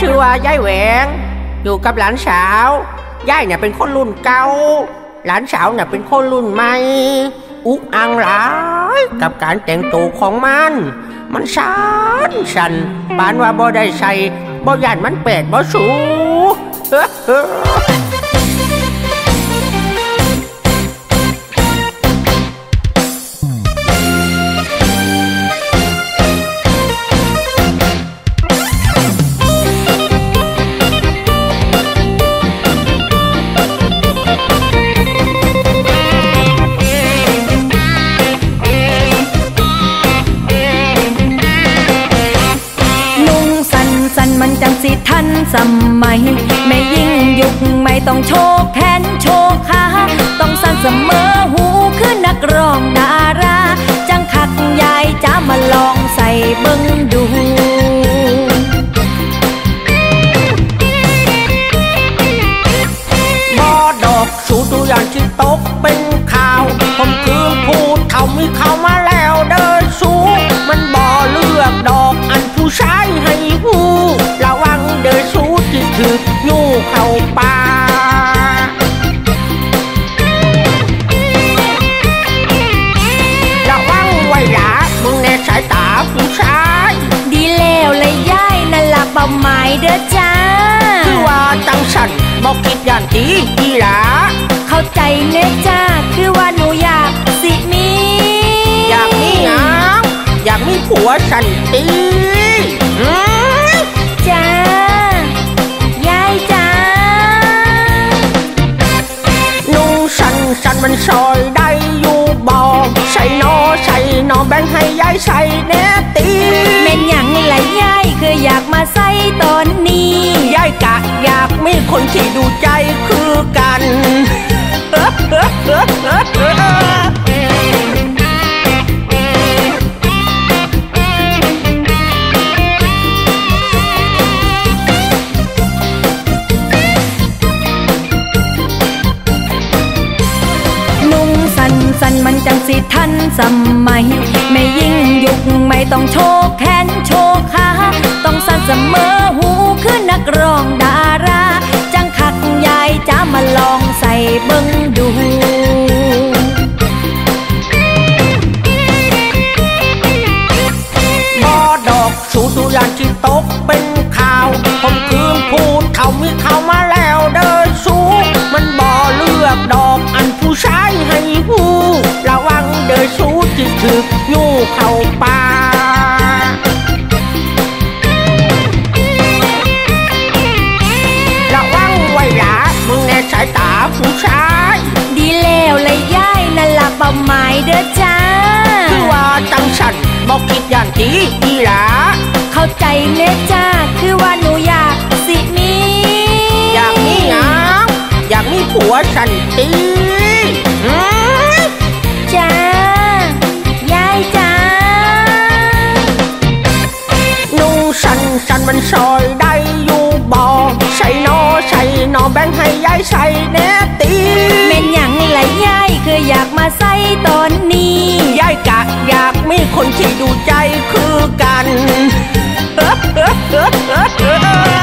ชื่อว่ายายแหวง อยู่กับหลานสาวยายเนี่ยเป็นคนรุ่นเก่าหลานสาวเนี่ยเป็นคนรุ่นใหม่อุกอังหลายกับการแต่งตัวของมัน มันสันสันปานว่าบ่ได้ใส่บ่ยานมันเป็ดบ่สู มันจังสิทันสมัย ไม่ยิ่งยุคไม่ต้องโชกแขนโชกขา เท่ามีเข้ามาแล้วเดินสูมันบ่เลือกดอกอันผู้ชายให้หูระวังเดินสูที่ถือยูเข้าป่าระวังไว้หลามึงในสายตาผู้ชาย ดีแล้วเลยยายนั่นละเป้าหมายเด้อจ้า คือว่าจังสันบอกคิดอย่างดีอีหลาเข้าใจเนจ้า คือว่าหนูอยากสิมี สันติอืมจ้า ยายจ้า นุ่งสันสันมันซอยได้อยู่บ่ใส่นอใส่นอแบ่งให้ยายใส่แน่ตีเม่นหยังไรยายคืออยากมาใส่ตอนนี้ ยายกะอยากมีคนที่ดูใจคือกันนุ่ง สิทันสมัย ไม่ยิ่งยุคไม่ต้องโชว์แขนโชว์ขาต้องสั้นเสมอหูคือนักร้องดารา จังคักยายจะมาลองใส่เบิ่งดูบ่ดอกสูดูอย่างที่ตกเป็นข่าว ผมคือผู้เท่ามีเข้ามาแล้วเดินสูมันบ่เลือกดอกอันผู้ชายให้หู ระวังเดินสูที่ถือยูเข้าป่าระวังไว้หลามึงในสายตาผู้ชาย ดีแล้วเลยยายนั่นละเป้าหมายเด้อจ้า คือว่าจังสันบอกคิดอย่างดีอีหลาเข้าใจเนจ้า คือว่าหนูอยากสิมี อยากมีหยังอยากมีผัวสันติ อยได้อยู่บ่อใส่นอใส่นอแบ่งให้ยายใส่แน่ตีเม่นยังไหลยายคืออยากมาใส่ตอนนี้ยายกะอยากมีคนที่ดูใจคือกันเออเออเออเออ